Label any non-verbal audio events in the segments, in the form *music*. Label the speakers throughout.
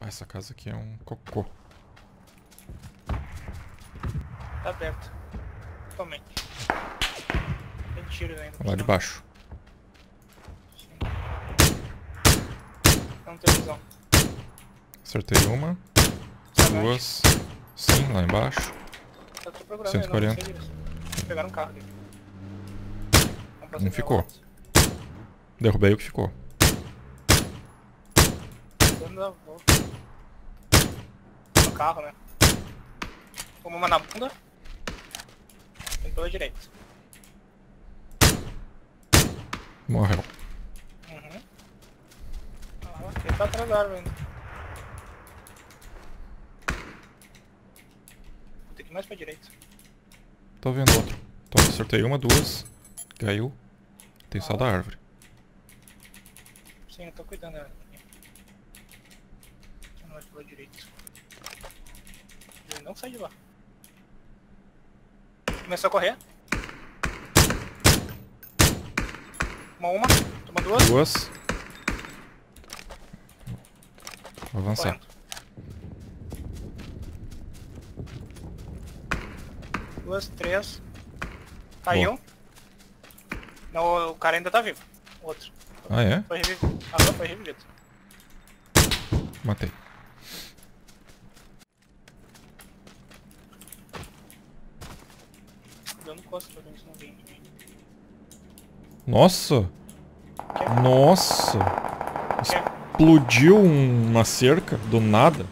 Speaker 1: Ah, essa casa aqui é um cocô.
Speaker 2: Tá aberto. Totalmente. Tem tiro ainda.
Speaker 1: Lá de baixo.
Speaker 2: Não tem visão.
Speaker 1: Acertei uma,
Speaker 2: Sabe
Speaker 1: duas. Sim, lá embaixo.
Speaker 2: Eu tô procurando
Speaker 1: 140.
Speaker 2: Aí, não, não sei direito. Vou pegar um carro ali. Cima
Speaker 1: ficou. Derrubei o que ficou.
Speaker 2: Dando a volta. No carro, né? Como uma na bunda. Tem pela direita.
Speaker 1: Morreu.
Speaker 2: Uhum. Ah, ele tá árvore ainda. Vou ter que ir mais pra direita.
Speaker 1: Tô vendo outro. Então, acertei uma, duas. Caiu. Tem só da árvore.
Speaker 2: Sim, eu tô cuidando vai pela direita. Ele não sai de lá. Começou a correr. Toma uma, toma duas.
Speaker 1: Duas. Vou avançar.
Speaker 2: Correndo. Duas, três. Caiu. Não, o cara ainda tá vivo. Outro.
Speaker 1: Ah, é?
Speaker 2: Foi revivido. Ah, foi revivido.
Speaker 1: Matei.
Speaker 2: Pra não.
Speaker 1: Nossa! Nossa!
Speaker 2: Quer?
Speaker 1: Explodiu uma cerca do nada.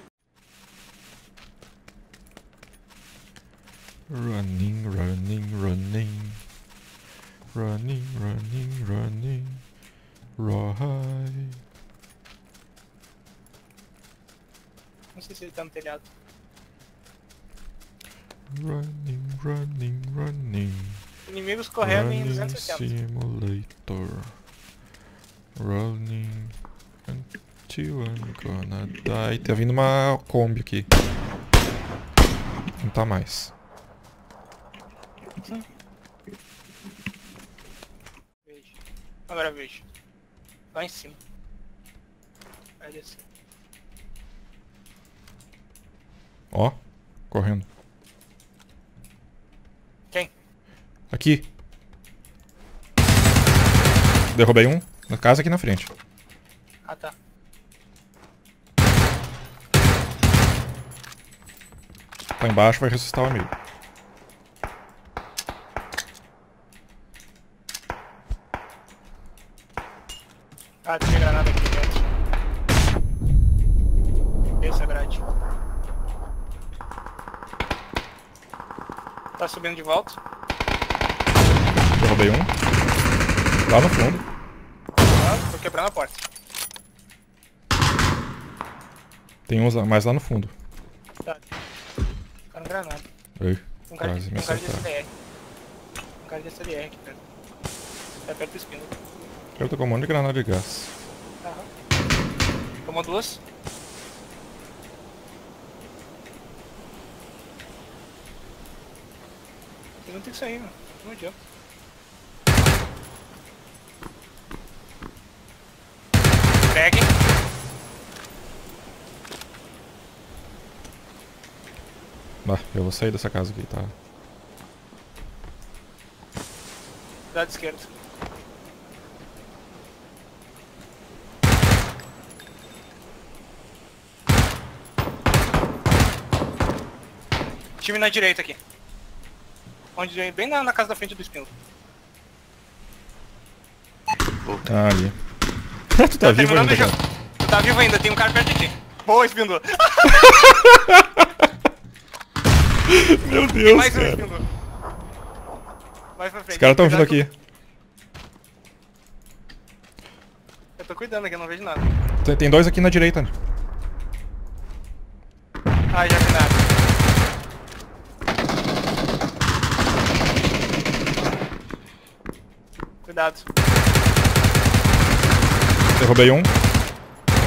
Speaker 1: Running, running, running. Running, running, running. Right.
Speaker 2: Não sei se ele tá no telhado.
Speaker 1: Running, running, running.
Speaker 2: Inimigos correndo em
Speaker 1: running
Speaker 2: 270.
Speaker 1: simulator. Running until I'm gonna die. Tá vindo uma Kombi aqui. Não tá mais.
Speaker 2: Vejo. Agora vejo. Lá em cima. Vai descer.
Speaker 1: Ó, correndo.
Speaker 2: Quem?
Speaker 1: Aqui. Derrubei um. Na casa aqui na frente.
Speaker 2: Ah tá.
Speaker 1: Tá embaixo, vai ressuscitar o amigo.
Speaker 2: Ah, tem granada aqui dentro. Esse é grade. Tá subindo de volta.
Speaker 1: Derrubei um. Lá no fundo.
Speaker 2: Ah, tô quebrando a porta.
Speaker 1: Tem uns lá- mais lá no fundo.
Speaker 2: Tá. Tá no granada.
Speaker 1: Ei,
Speaker 2: Um cara,
Speaker 1: quase
Speaker 2: de,
Speaker 1: me
Speaker 2: um cara de. SDR. Um cara de SDR aqui perto. Tá perto do espino.
Speaker 1: Eu tô com um monte de granada de gás.
Speaker 2: Aham. Tomou duas. Vocês vão ter que sair, mano. Não adianta. Pegue.
Speaker 1: Bah, eu vou sair dessa casa aqui, tá?
Speaker 2: Do lado esquerdo. Time na direita aqui. Onde, bem na, na casa da frente do espino.
Speaker 1: Ah, ali. Tu tá vivo ainda, cara.
Speaker 2: Tu tá vivo ainda, tem um cara perto de ti. Boa, espino. *laughs*
Speaker 1: Meu Deus,
Speaker 2: Mais um
Speaker 1: cara.
Speaker 2: espino. Mais pra frente.
Speaker 1: Os caras tão vindo aqui.
Speaker 2: Eu tô cuidando aqui, eu não vejo nada.
Speaker 1: Tem, tem dois aqui na direita.
Speaker 2: Ah, já vi nada. Cuidado.
Speaker 1: Derrubei um.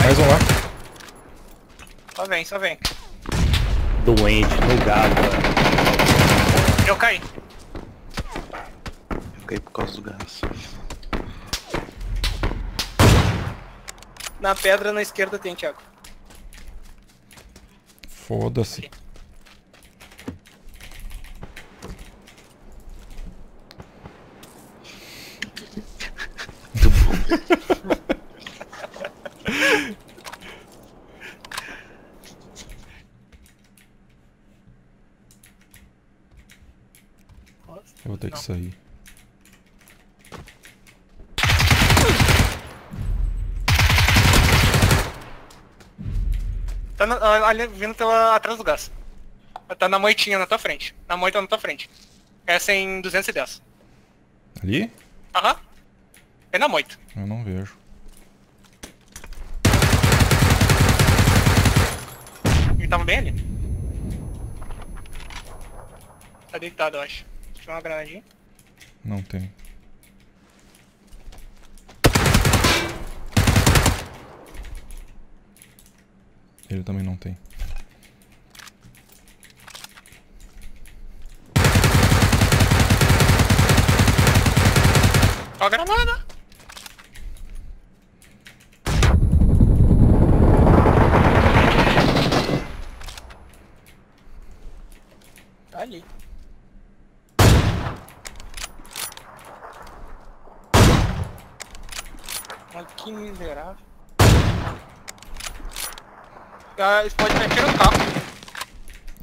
Speaker 1: Mais um lá.
Speaker 2: Só vem, só vem.
Speaker 3: Doente, drogado.
Speaker 2: Eu caí.
Speaker 3: Eu caí por causa do gás.
Speaker 2: Na pedra na esquerda tem, Thiago.
Speaker 1: Foda-se.
Speaker 3: Muito *laughs* bom.
Speaker 2: Nossa,
Speaker 1: Eu vou ter que
Speaker 2: não.
Speaker 1: sair.
Speaker 2: Tá na- ah, ali vindo pela, atrás do gás. Tá na moitinha na tua frente. Na moita na tua frente. Essa é em 210.
Speaker 1: Ali?
Speaker 2: Aham. É na moita.
Speaker 1: Eu não vejo.
Speaker 2: Ele tava bem ali. Tá deitado, eu acho. Tinha uma granadinha.
Speaker 1: Não tem. Ele também não tem.
Speaker 2: Ó a granada! Tá ali. Olha que miserável. Ah, Você pode atirar no carro.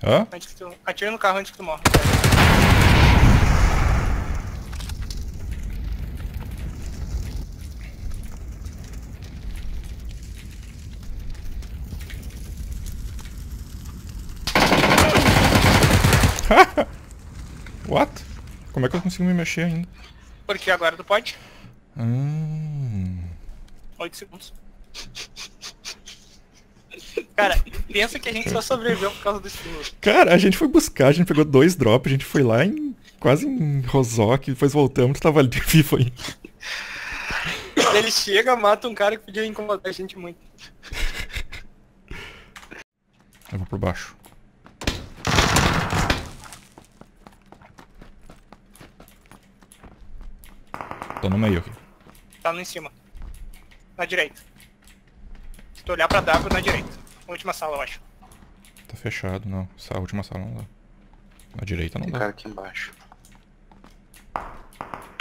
Speaker 1: Hã?
Speaker 2: Antes que tu... Atira no carro antes que tu morra. *laughs*
Speaker 1: What? Como é que eu consigo me mexer ainda?
Speaker 2: Porque agora tu pode.
Speaker 1: Hum.
Speaker 2: 8 segundos. *laughs* Cara, pensa que a gente só sobreviveu por causa do estilo.
Speaker 1: Cara, a gente foi buscar, a gente pegou dois drops, a gente foi lá em. quase em Rosoc, depois voltamos, tu tava ali *laughs* vivo aí.
Speaker 2: Ele chega, mata um cara que podia incomodar a gente muito.
Speaker 1: Eu vou por baixo. Tô no meio aqui.
Speaker 2: Tá no em cima. Na direita. Se tu olhar pra W, na direita. Última sala, eu acho.
Speaker 1: Tá fechado, não. Essa última sala não dá. Na direita não
Speaker 3: Tem
Speaker 1: dá.
Speaker 3: cara aqui embaixo.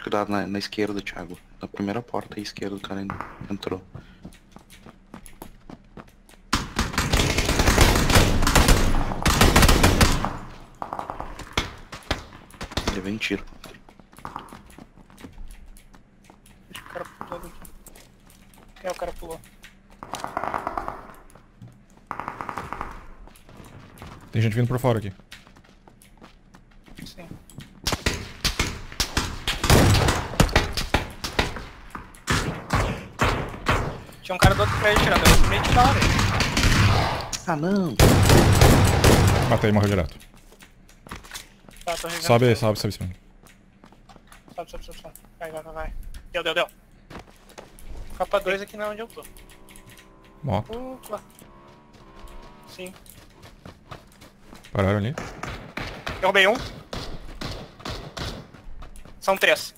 Speaker 3: Cuidado na, na esquerda, Thiago. Na primeira porta aí esquerda o cara en- entrou. Levei um tiro.
Speaker 2: Acho que o cara pulou daqui. É, o cara pulou.
Speaker 1: Tem gente vindo por fora aqui.
Speaker 2: Sim. Tinha um cara do outro prédio tirando. Eu meio que da hora.
Speaker 3: Ah não!
Speaker 1: Matei, morreu direto.
Speaker 2: Tá, tô revendo.
Speaker 1: Sobe aí, sobe, sobe, sobe.
Speaker 2: Sobe, sobe, sobe, sobe. Vai, vai, vai, vai. Deu, deu, deu. Capa 2 aqui não é onde eu tô.
Speaker 1: Moto.
Speaker 2: Opa. Sim.
Speaker 1: Pararam ali.
Speaker 2: Derrubei um. São três.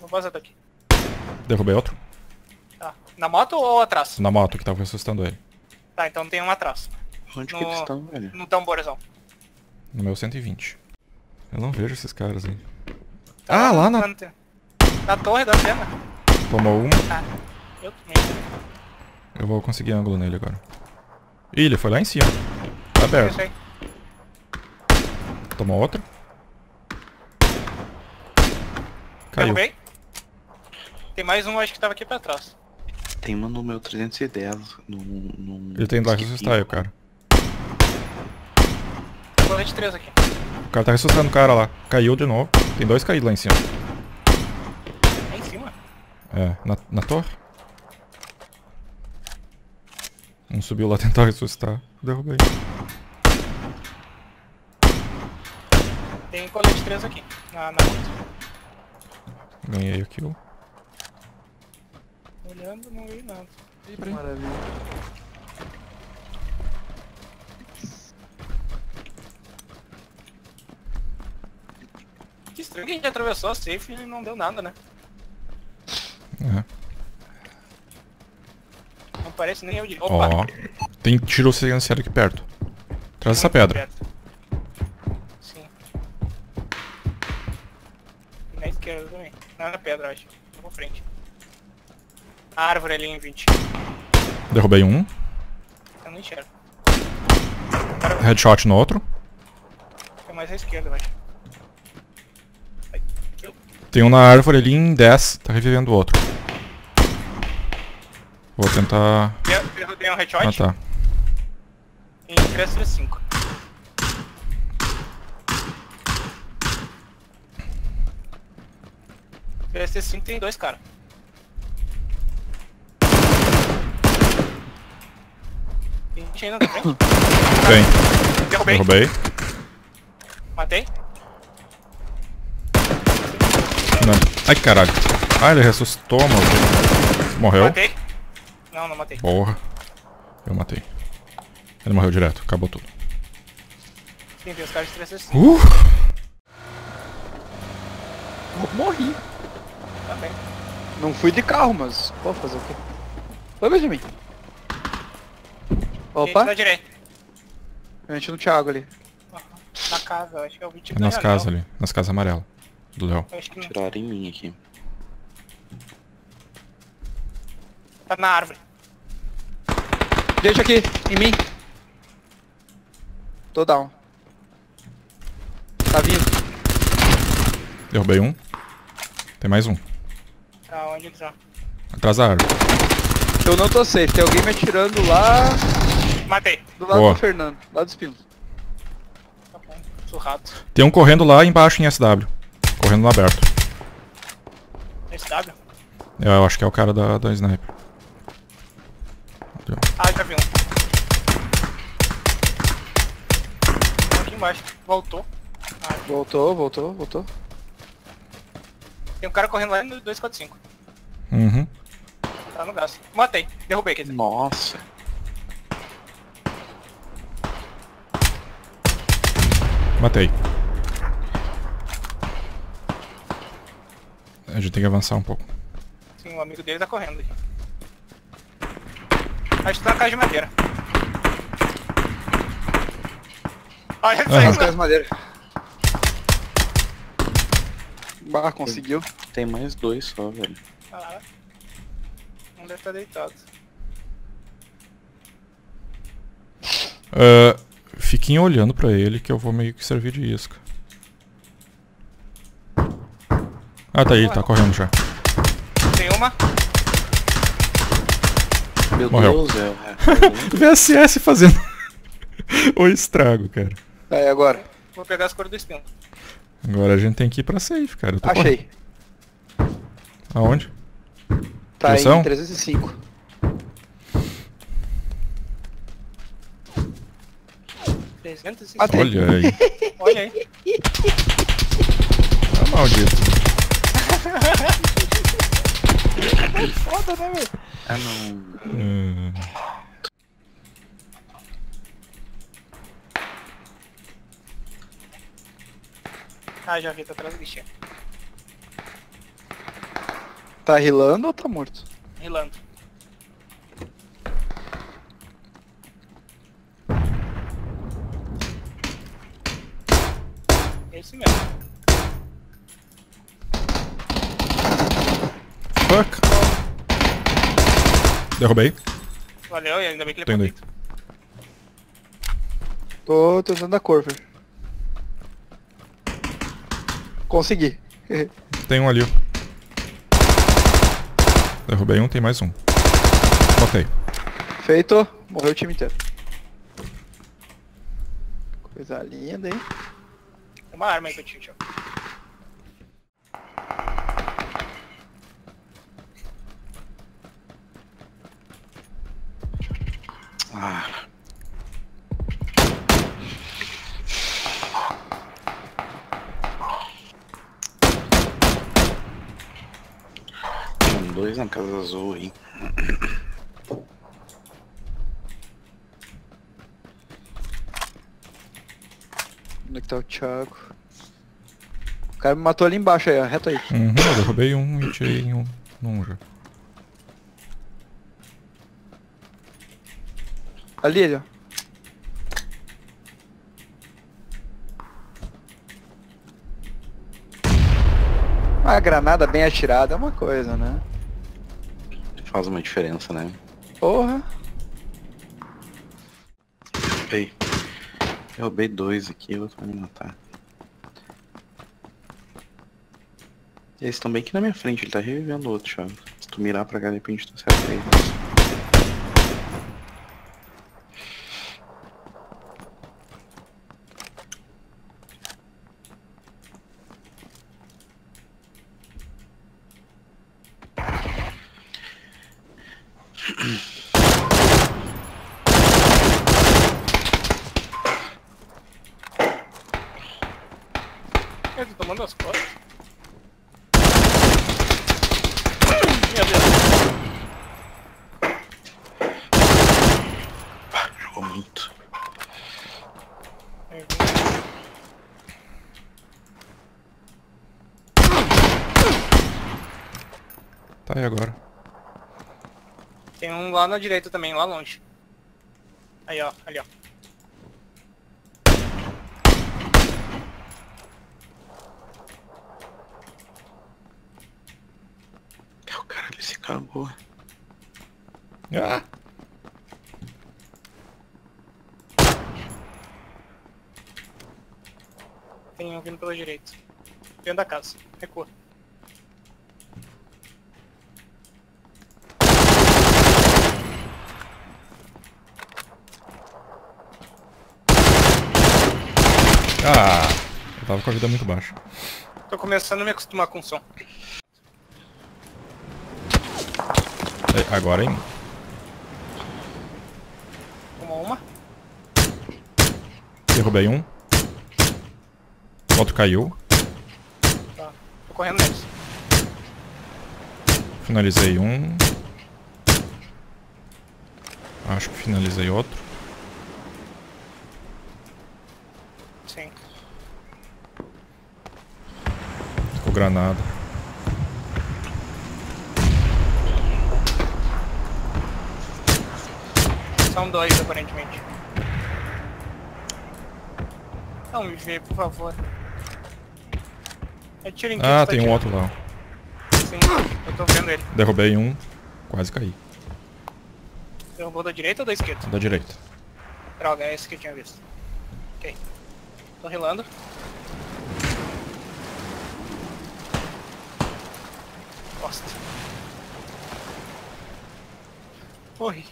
Speaker 2: Vou vazar daqui.
Speaker 1: Derrubei outro.
Speaker 2: Tá. Na moto ou atrás?
Speaker 1: Na moto que tava ressuscitando ele.
Speaker 2: Tá, então tem um atrás.
Speaker 3: Onde
Speaker 2: No-
Speaker 3: que eles estão, velho?
Speaker 2: No tamborzão.
Speaker 1: No meu 120. Eu não vejo esses caras aí.
Speaker 2: Tá
Speaker 1: Ah, lá na-
Speaker 2: Na torre da cena.
Speaker 1: Tomou uma.
Speaker 2: Ah, eu também.
Speaker 1: Eu vou conseguir ângulo nele agora. Ih, ele foi lá em cima. Tá
Speaker 2: aí.
Speaker 1: Tomou outro. Caiu.
Speaker 2: Derrubei. Tem mais um, acho que tava aqui pra trás.
Speaker 3: Tem uma no meu 310. No, no...
Speaker 1: Ele tem lá
Speaker 3: esquivinho.
Speaker 1: ressuscitar aí, o cara.
Speaker 2: Colete 3 aqui.
Speaker 1: O cara tá ressuscitando o cara lá. Caiu de novo. Tem dois caídos lá em cima. É, na, na torre. Um subiu lá *laughs* tentar ressuscitar. Derrubei.
Speaker 2: Tem colete 3 aqui. Na, na.
Speaker 1: Ganhei o kill.
Speaker 2: Olhando, não vi nada.
Speaker 3: Maravilha.
Speaker 2: Que estranho que a gente atravessou a safe e não deu nada, né?
Speaker 1: É.
Speaker 2: Não parece nem eu de.
Speaker 1: Ó.
Speaker 2: Opa!
Speaker 1: Tem tiro silenciado aqui perto. Traz essa pedra.
Speaker 2: Sim. E na esquerda também. Não, na pedra, acho. Vou pra frente. A árvore ali em 20.
Speaker 1: Derrubei um.
Speaker 2: Eu não enxergo.
Speaker 1: Headshot no outro.
Speaker 2: Fica mais à esquerda, eu acho.
Speaker 1: Tem um na árvore ali em 10. Tá revivendo o outro. Vou tentar
Speaker 2: dei um headshot
Speaker 1: matar.
Speaker 2: em 335. PS5 tem dois, cara. Tem gente ainda na frente.
Speaker 1: Tem.
Speaker 2: Derrubei.
Speaker 1: Derrubei.
Speaker 2: Matei.
Speaker 1: Não. Ai, caralho. Ah, ele ressuscitou, mano. Morreu.
Speaker 2: Matei. Não, não matei.
Speaker 1: Porra. Eu matei. Ele morreu direto. Acabou tudo.
Speaker 2: Sim, tem os caras de 365
Speaker 1: Uh!
Speaker 4: Morri.
Speaker 2: também.
Speaker 4: Não fui de carro, mas. Vou fazer o quê? Oi, Benjamin.
Speaker 2: Gente
Speaker 4: Opa,
Speaker 2: da direita.
Speaker 4: a gente no Thiago ali.
Speaker 2: Na casa, eu acho que é o vídeo
Speaker 1: Nas casas ali. Nas casas amarelas. Do Léo.
Speaker 3: Tiraram em mim aqui.
Speaker 2: Tá na árvore.
Speaker 4: Gente aqui, em mim. Tô down. Tá vindo.
Speaker 1: Derrubei um. Tem mais um.
Speaker 2: Tá onde ele tá?
Speaker 1: Atrás da árvore.
Speaker 4: Eu não tô safe. Tem alguém me atirando lá
Speaker 2: Matei.
Speaker 4: do lado
Speaker 1: Boa.
Speaker 4: do Fernando. Lá dos pinos.
Speaker 2: Tá bom. Surrado.
Speaker 1: Tem um correndo lá embaixo em SW. Correndo no aberto.
Speaker 2: SW?
Speaker 1: Eu acho que é o cara da, da sniper. Ali, ó.
Speaker 2: Ah, já vi um. Um Aqui embaixo. Voltou. Ah,
Speaker 4: Voltou, voltou, voltou.
Speaker 2: tem um cara correndo lá no 245.
Speaker 1: Uhum.
Speaker 2: Tá no gás. Matei. Derrubei, quer dizer.
Speaker 3: Nossa.
Speaker 1: Matei. A gente tem que avançar um pouco.
Speaker 2: Sim, o amigo dele tá correndo aqui. Acho que tá na casa de madeira. Ele
Speaker 1: Aham.
Speaker 2: saiu.
Speaker 4: As caras de madeira. Bah, conseguiu.
Speaker 3: Tem mais dois só, velho.
Speaker 2: Ah, Não deve estar deitado.
Speaker 1: Ah, fiquem olhando pra ele que eu vou meio que servir de isca. Ah, tá aí, tá correndo já.
Speaker 3: Meu
Speaker 1: Morreu.
Speaker 3: Deus, é. *laughs*
Speaker 1: VSS fazendo *laughs* o estrago, cara.
Speaker 4: Tá aí agora.
Speaker 2: Vou pegar as cores do espinho.
Speaker 1: Agora a gente tem que ir pra safe, cara. Eu tô correndo.
Speaker 4: Achei.
Speaker 1: Aonde?
Speaker 4: Tá
Speaker 1: Direção?
Speaker 4: em 305.
Speaker 2: Trezentos e
Speaker 4: Matei.
Speaker 1: Olha aí.
Speaker 2: Olha aí. *laughs*
Speaker 1: Tá maldito.
Speaker 2: Foda, né, velho?
Speaker 3: Ah, não.
Speaker 1: Hum.
Speaker 2: Ah, já vi, tá atrás do bichinho.
Speaker 4: Tá rilando ou tá morto?
Speaker 2: Rilando. Esse mesmo.
Speaker 1: Fuck. Derrubei.
Speaker 2: Valeu, e ainda bem que ele
Speaker 1: Tô indo aí.
Speaker 2: apontou.
Speaker 4: Tô tentando a cor, velho. Consegui. *laughs*
Speaker 1: Tem um ali. ó. Derrubei um, tem mais um. Botei.
Speaker 4: Feito. Morreu o time inteiro. Coisa linda, hein?
Speaker 2: Tem uma arma aí pra ti, tio.
Speaker 3: Ah. Dois na casa azul aí.
Speaker 4: Onde é que tá o Thiago? O cara me matou ali embaixo aí, ó. Reto aí.
Speaker 1: Uhum, eu derrubei um e tirei um. num já.
Speaker 4: Ali, ali, ó. Uma granada bem atirada é uma coisa, né?
Speaker 3: Faz uma diferença, né?
Speaker 4: Porra.
Speaker 3: Ei. Eu roubei dois aqui, outro vai me matar. Eles estão bem aqui na minha frente, ele tá revivendo o outro, Thiago. Se tu mirar pra cá, de repente tu acerta ele.
Speaker 2: Eu tô tomando as costas. Meu Deus.
Speaker 3: Ah, jogou muito.
Speaker 1: Tá aí agora.
Speaker 2: Tem um lá na direita também, lá longe. Aí, ó. Ali, ó.
Speaker 3: É, o cara ali se cagou.
Speaker 1: Ah!
Speaker 2: Tem um vindo pela direita. Dentro da casa. Recua.
Speaker 1: Ah! Eu tava com a vida muito baixa.
Speaker 2: Tô começando a me acostumar com o som.
Speaker 1: É, Agora, hein?
Speaker 2: Tomou uma.
Speaker 1: Derrubei um. O outro caiu.
Speaker 2: Tá. Tô correndo neles.
Speaker 1: Finalizei um. Acho que finalizei outro.
Speaker 2: Sim.
Speaker 1: Ficou granada.
Speaker 2: São dois, aparentemente. Não me vê, por favor. Atira em quem
Speaker 1: Ah,
Speaker 2: tá
Speaker 1: tem um
Speaker 2: atirando?
Speaker 1: outro lá.
Speaker 2: Sim, eu tô vendo ele.
Speaker 1: Derrubei um. Quase caí.
Speaker 2: Derrubou da direita ou da esquerda?
Speaker 1: Da direita.
Speaker 2: Droga, é esse que eu tinha visto. Ok. Tô relando. Bosta. Morri.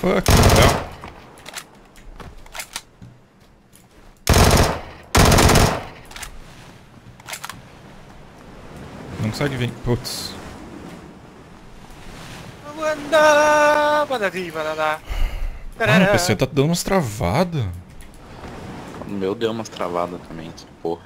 Speaker 1: Fuck. Não. Não consegue vir. Putz. Ah, o PC tá dando umas travadas.
Speaker 3: O meu deu umas travadas também, essa porra.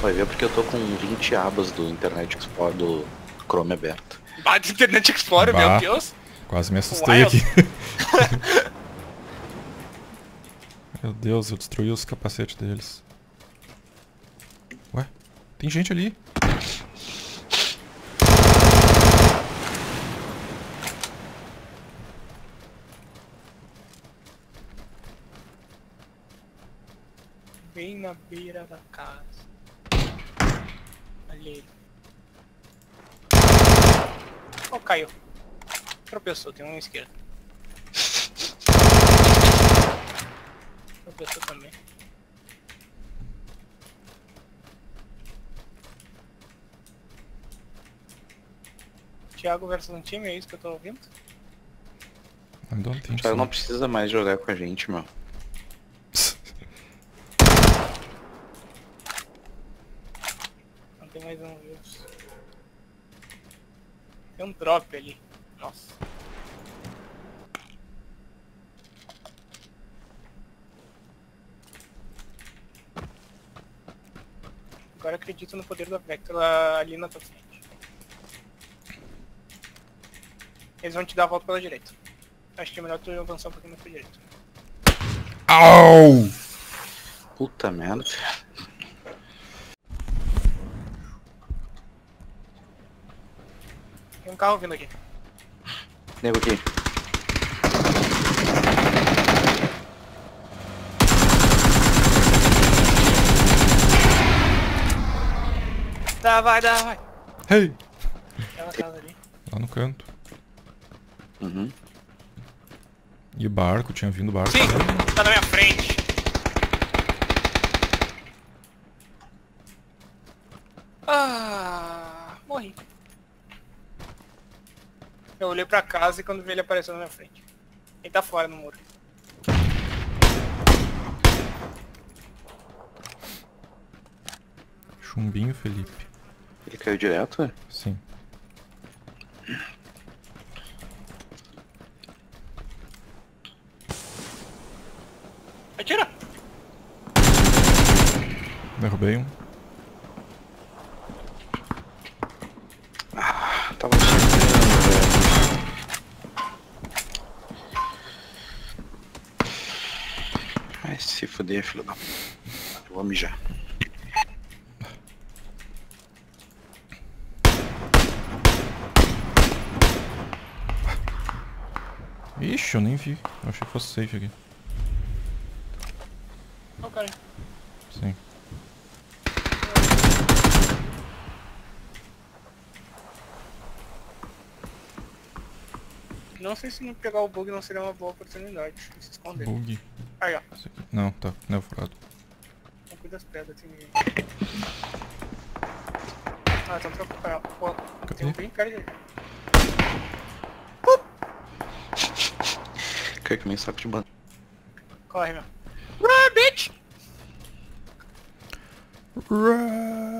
Speaker 3: Vai ver porque eu tô com 20 abas do Internet Explorer do Chrome aberto.
Speaker 2: Bate Internet Explorer,
Speaker 1: Bah.
Speaker 2: meu Deus.
Speaker 1: Quase me assustei
Speaker 2: Wild.
Speaker 1: aqui. *laughs* Meu Deus, eu destruí os capacetes deles. Tem gente ali.
Speaker 2: Bem na beira da casa. Ali. Oh, caiu. Tropeçou, tem um à esquerda. Tropeçou também. Thiago versus um time, é isso que eu tô ouvindo?
Speaker 1: I don't think
Speaker 3: O Thiago
Speaker 1: so.
Speaker 3: não precisa mais jogar com a gente, meu.
Speaker 2: Não tem mais um vírus. Tem um drop ali. Nossa. Agora acredito no poder da Vector ali na tua frente. Eles vão te dar a volta pela direita. Acho que é melhor tu avançar um pouquinho pra direita.
Speaker 1: Au!
Speaker 3: Puta merda.
Speaker 2: Tem um carro vindo aqui.
Speaker 3: Nego aqui.
Speaker 2: Dá, vai, dá, vai.
Speaker 1: Hey!
Speaker 2: Aquela casa ali.
Speaker 1: Lá no canto.
Speaker 3: Uhum.
Speaker 1: E barco, tinha vindo barco.
Speaker 2: Sim, tá na minha frente. Ah, morri. Eu olhei pra casa e quando vi ele apareceu na minha frente. Ele tá fora no muro.
Speaker 1: Chumbinho, Felipe.
Speaker 3: Ele caiu direto, é?
Speaker 1: Sim.
Speaker 2: Atira!
Speaker 1: Derrubei um.
Speaker 3: Tava chegando, velho. Ai, se fuder, filho da... Eu vou mijar.
Speaker 1: Ixi, eu nem vi. Eu achei que fosse safe aqui.
Speaker 2: Ó o cara.
Speaker 1: Sim.
Speaker 2: Não sei se não pegar o bug não seria uma boa oportunidade de se esconder.
Speaker 1: Bug.
Speaker 2: Aí, ó.
Speaker 1: Não, tá. Não é furado.
Speaker 2: Não cuida das pedras, tem ninguém. Ah, troca pra ela. Pô, tem um bem cara de...
Speaker 3: Caiu que nem saco de banana.
Speaker 2: Corre, meu. Run, bitch!
Speaker 1: Run!